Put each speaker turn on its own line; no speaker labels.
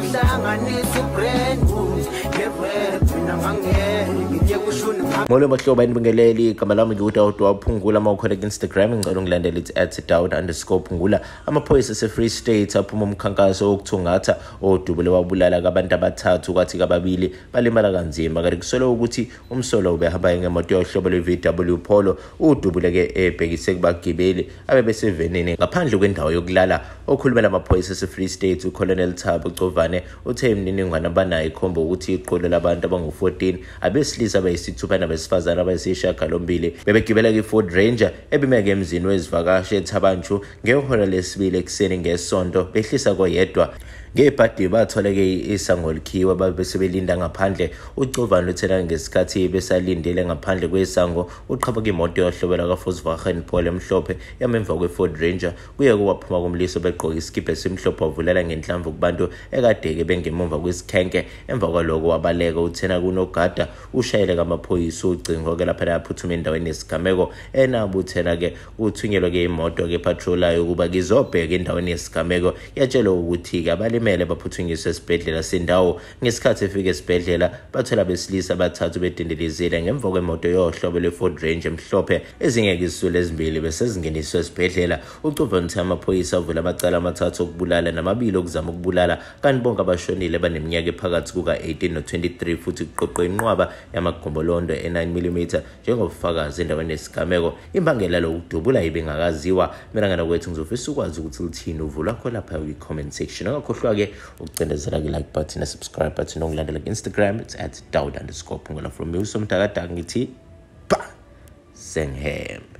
uhlanganisa ugrandwood ngerap mina ngangena
molo mahlobo ayinibingeleli igama lami ngiwudawud waphungula uma ukhona ku-instagram ngicela ungilandela ithi at dawud underscore phungula. Amaphoyisa ase-free state aphuma umkhankaso wokuthungatha odubule wabulala kabantu abathathu kwathi kababili balimala kanzima. Kanti kusolwa ukuthi umsolo ubehamba ngemoto yohlobo lwe-vw polo udubule-ke ebhekise kubagibeli abebesevenini. Ngaphandle kwendawo yokulala okhulumela amaphoyisa ase-free state ucolonel thabo covane uthe imininingwane abanayo ikhomba ukuthi iqolo labantu abangu-14 abesilisa abayisithupha nabesifazane abayisishiyagalombili bebegibela kwi-ford ranger ebimeke emzini wezivakashi ethabanchu ngehora lesibili ekuseni ngesonto behlisa koyedwa. Ngebhadi batholeke isango likhiwa babesebelinda ngaphandle. Ucovani uthena ngesikhathi besalindele ngaphandle kwesango uqhamuka imoto yohlobo laka-volkswagen pol emhlophe yamemva kwe-ford ranger. Kuye kuwaphuma kumliso begqoke isikibha esimhlophe wavulela ngenhlamvu kubantu ekadeke bengemuva kwesikhenke emva kwaloko wabaleka uthena kunogada ushayele kamaphoyisa ucingo-ke laphana yaphuthuma endaweni yesigameko. Enabo uthena-ke uthunyelwa-ke imoto-ke epatrolayo ukuba kizobheka endaweni yesigameko. Yatshelwa ukuthi-ke abalimele baphuthunyiswa esibhedlela sendawo. Ngesikhathi efika esibhedlela bathola besilisa abathathu bedendelizile ngemva kwemoto yohlobo lwe-ford range emhlophe ezingeke izisule ezimbili besezingeniswa esibhedlela. Ucuvani uthe amaphoyisa avula amacala amathathu okubulala namabili okuzama ukubulala kanti bonke abashonile baneminyaka ephakathi kuka-18 no-23 futhi kuqoqwe inqwaba yamagombolondo e-9 mm njengobufakazi endaweni yesigameko. Imbangela lokudubula ibingakaziwa. Mina ngana kwethu ngizofisa ukwazi ukuthi lithini uvu lwakho lapha kwi-comment section. Angakhohlwa-ke ukucindezela ki-like button ne-subscribe button ongilandela ku-instagram it's at dawud underscore phungula from me usomdakadaka ngithi ba senghembe